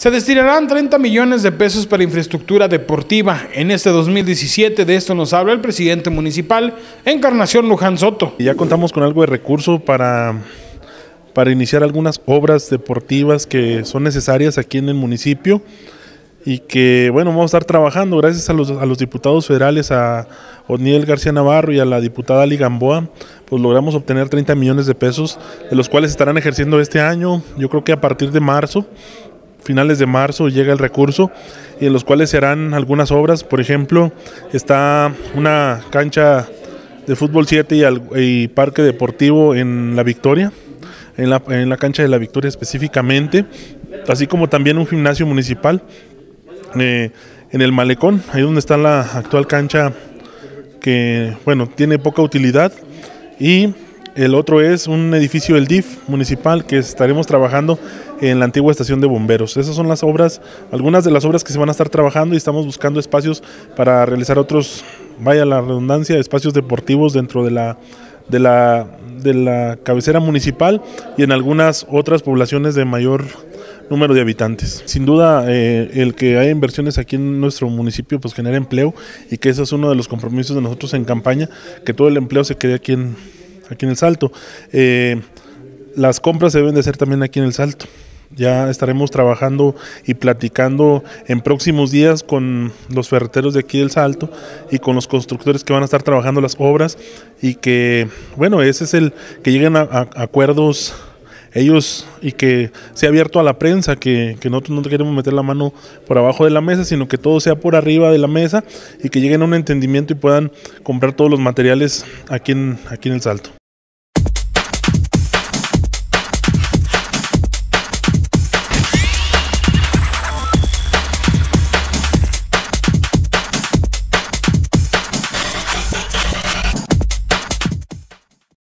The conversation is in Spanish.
Se destinarán 30 millones de pesos para infraestructura deportiva en este 2017. De esto nos habla el presidente municipal, Encarnación Luján Soto. Ya contamos con algo de recurso para, para iniciar algunas obras deportivas que son necesarias aquí en el municipio y que, bueno, vamos a estar trabajando gracias a los, a los diputados federales, a Oniel García Navarro y a la diputada Ali Gamboa, pues logramos obtener 30 millones de pesos, de los cuales estarán ejerciendo este año, yo creo que a partir de marzo, finales de marzo llega el recurso y en los cuales se harán algunas obras. Por ejemplo, está una cancha de fútbol 7 y, parque deportivo en La Victoria, en la, en la, cancha de La Victoria específicamente, así como también un gimnasio municipal eh, en el malecón, ahí donde está la actual cancha que, bueno, tiene poca utilidad y el otro es un edificio del DIF municipal que estaremos trabajando en la antigua estación de bomberos. Esas son las obras, algunas de las obras que se van a estar trabajando y estamos buscando espacios para realizar otros, vaya la redundancia, espacios deportivos dentro de la de la de la cabecera municipal y en algunas otras poblaciones de mayor número de habitantes. Sin duda, eh, el que haya inversiones aquí en nuestro municipio pues genera empleo y que eso es uno de los compromisos de nosotros en campaña, que todo el empleo se quede aquí en, aquí en el Salto. Eh, las compras deben de ser también aquí en el Salto. Ya estaremos trabajando y platicando en próximos días con los ferreteros de aquí del Salto y con los constructores que van a estar trabajando las obras y que, bueno, ese es el que lleguen a, a acuerdos ellos y que sea abierto a la prensa, que, que, nosotros no queremos meter la mano por abajo de la mesa, sino que todo sea por arriba de la mesa y que lleguen a un entendimiento y puedan comprar todos los materiales aquí en, aquí en el Salto.